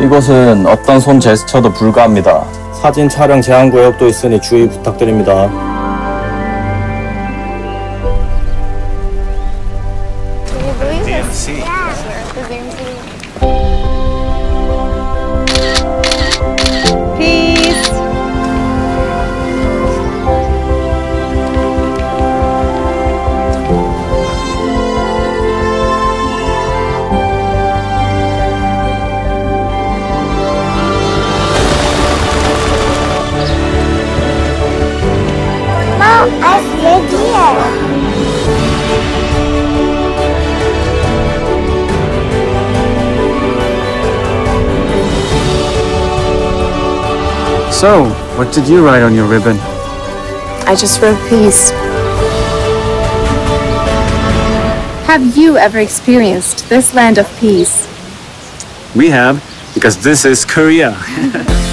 이곳은 어떤 손 제스처도 불가합니다. 사진 촬영 제한 구역도 있으니 주의 부탁드립니다. Can you believe this? DMC. Yeah, the DMC. Peace. Mom, I see. So, what did you write on your ribbon? I just wrote peace. Have you ever experienced this land of peace? We have, because this is Korea.